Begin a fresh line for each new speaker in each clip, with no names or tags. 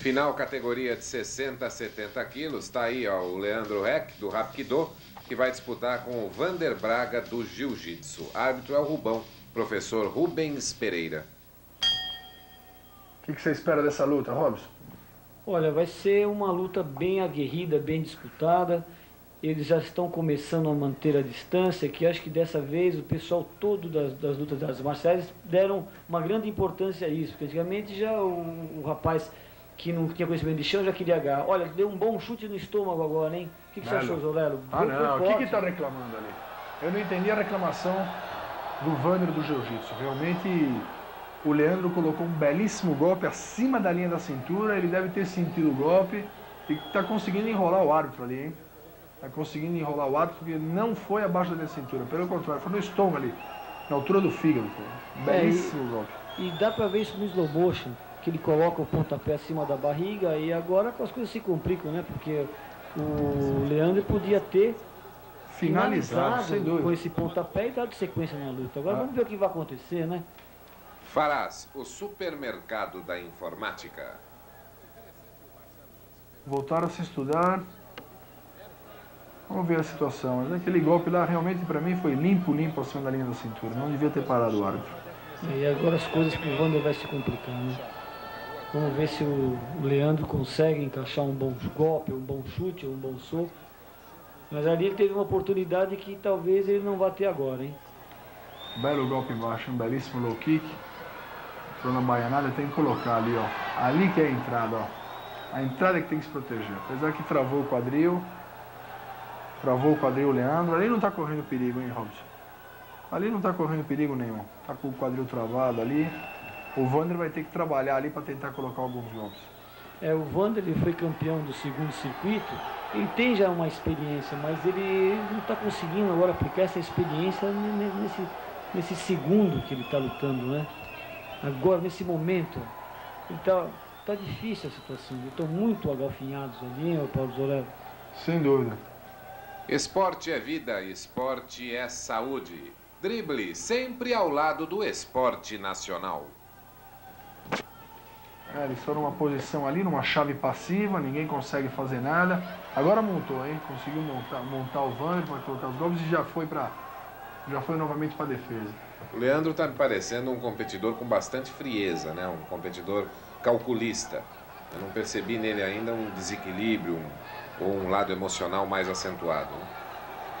Final categoria de 60 a 70 quilos. Está aí ó, o Leandro Reck, do Rapkido, que vai disputar com o Vander Braga, do Jiu-Jitsu. Árbitro é o Rubão, professor Rubens Pereira.
O que, que você espera dessa luta, Robson?
Olha, vai ser uma luta bem aguerrida, bem disputada. Eles já estão começando a manter a distância, que acho que dessa vez o pessoal todo das, das lutas das marciais deram uma grande importância a isso. Porque antigamente já o, o rapaz que não tinha conhecimento de chão já queria agarrar. Olha, deu um bom chute no estômago agora, hein? O que, que você achou, Zolelo?
Ah, não. O que que tá reclamando ali? Eu não entendi a reclamação do Vander do Jiu-Jitsu. Realmente, o Leandro colocou um belíssimo golpe acima da linha da cintura. Ele deve ter sentido o golpe e tá conseguindo enrolar o árbitro ali, hein? Tá conseguindo enrolar o árbitro porque não foi abaixo da minha cintura. Pelo contrário, foi no estômago ali, na altura do fígado. Foi. Belíssimo
É, e,
golpe.
E dá pra ver isso no slow motion, que ele coloca o pontapé acima da barriga e agora as coisas se complicam, né? Porque o Leandro podia ter
Finalizado, sem
com esse pontapé e dado sequência na luta. Agora
Ah.
vamos ver o que vai acontecer, né?
Farás, o supermercado da informática.
Voltaram a se estudar. Vamos ver a situação. Mas aquele golpe lá realmente para mim foi limpo, limpo acima da linha da cintura. Não devia ter parado o árbitro.
E agora as coisas pro Wander vai se complicar, né? Vamos ver se o Leandro consegue encaixar um bom golpe, um bom chute, um bom soco. Mas ali ele teve uma oportunidade que talvez ele não vá ter agora, hein?
Belo golpe embaixo, um belíssimo low kick. Entrou na baianada, tem que colocar ali, ó. Ali que é a entrada, ó. A entrada é que tem que se proteger. Apesar que travou o quadril. Travou o quadril o Leandro. Ali não tá correndo perigo, hein, Robson? Ali não tá correndo perigo nenhum. Tá com o quadril travado ali. O Vander vai ter que trabalhar ali para tentar colocar alguns golpes.
É, o Wander ele foi campeão do segundo circuito, ele tem já uma experiência, mas ele, não está conseguindo agora aplicar essa experiência ne- ne- nesse, nesse segundo que ele está lutando, né? Agora, nesse momento, ele tá, tá difícil a situação, eles estão muito agalfinhados ali, hein, ô Paulo Zorello?
Sem dúvida.
Esporte é vida, esporte é saúde. Drible sempre ao lado do esporte nacional.
É, eles foram numa posição ali, numa chave passiva, ninguém consegue fazer nada. Agora montou, hein? Conseguiu montar, montar o Vander para colocar os golpes e já foi para já foi novamente para defesa.
O Leandro está me parecendo um competidor com bastante frieza, né? Um competidor calculista. Eu não percebi nele ainda um desequilíbrio um- ou um lado emocional mais acentuado. né?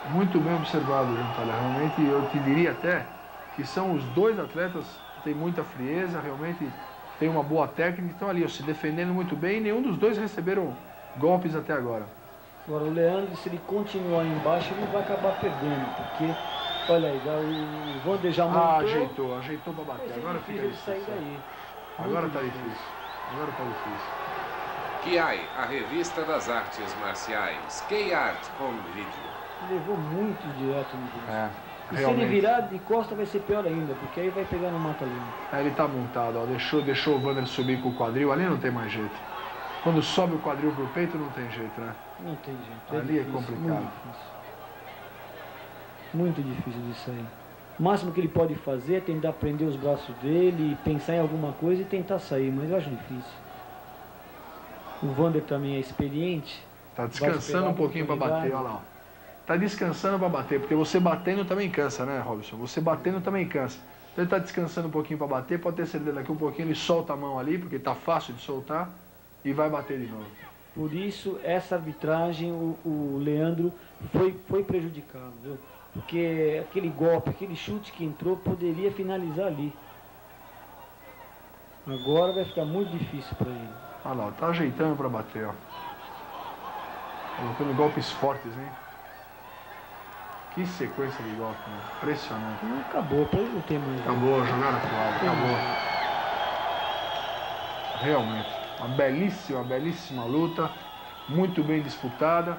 Muito bem observado, Jantalha. Realmente, eu te diria até que são os dois atletas que têm muita frieza, realmente têm uma boa técnica, estão ali ó, se defendendo muito bem e nenhum dos dois receberam golpes até agora.
Agora, o Leandro, se ele continuar embaixo, ele vai acabar perdendo, porque, olha aí, o Wander já montou...
Ah, ajeitou, ajeitou para
vai
bater.
ser
Agora fica difícil.
daí.
Agora tá difícil. Agora tá difícil.
Kiai, a revista das artes marciais. K-Art Home Video.
Levou muito direto no vídeo.
É,
E se ele
realmente.
virar de costa vai ser pior ainda, porque aí vai pegar no mata-leão.
É, ele tá montado, ó. Deixou, deixou o Vander subir com o quadril, ali não tem mais jeito. Quando sobe o quadril pro peito não tem jeito, né?
Não tem jeito.
Ali é
difícil,
complicado.
Muito difícil. Muito difícil disso aí. O máximo que ele pode fazer é tentar prender os braços dele, pensar em alguma coisa e tentar sair, mas eu acho difícil. O Vander também é experiente.
Tá descansando um pouquinho pra bater, olha lá. Ó. Tá descansando pra bater, porque você batendo também cansa, né, Robson? Você batendo também cansa. Então ele tá descansando um pouquinho pra bater, pode ter certeza daqui um pouquinho ele solta a mão ali, porque tá fácil de soltar, e vai bater de novo.
Por isso, essa arbitragem, o, o Leandro foi, foi prejudicado, viu? Porque aquele golpe, aquele chute que entrou, poderia finalizar ali. Agora vai ficar muito difícil para ele.
Olha lá, tá ajeitando pra bater, ó. Colocando golpes fortes, hein? Que sequência de golpes, né? Impressionante.
Não acabou, ele não tem mais.
Acabou, jogaram a toalha, acabou. Realmente, uma belíssima, belíssima luta, muito bem disputada,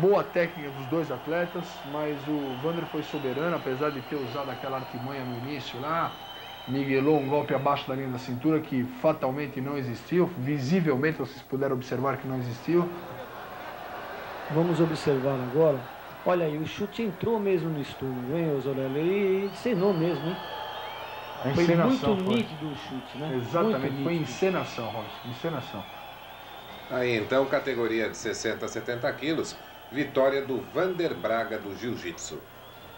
boa técnica dos dois atletas, mas o Vander foi soberano, apesar de ter usado aquela artimanha no início lá, miguelou um golpe abaixo da linha da cintura que fatalmente não existiu, visivelmente vocês puderam observar que não existiu.
Vamos observar agora. Olha aí, o chute entrou mesmo no estômago, hein, Osorello? E encenou mesmo, hein?
A
Foi
encenação
muito
foi.
nítido o chute, né?
Exatamente,
Muito
foi encenação, Robson, encenação.
Aí então, categoria de 60 a 70 quilos, vitória do Vander Braga do Jiu-Jitsu.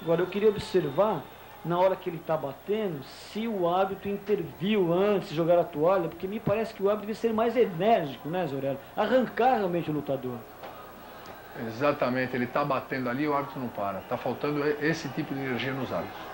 Agora, eu queria observar, na hora que ele está batendo, se o árbitro interviu antes de jogar a toalha, porque me parece que o árbitro deve ser mais enérgico, né, Zorello? Arrancar realmente o lutador.
Exatamente, ele está batendo ali e o árbitro não para. Está faltando esse tipo de energia nos árbitros.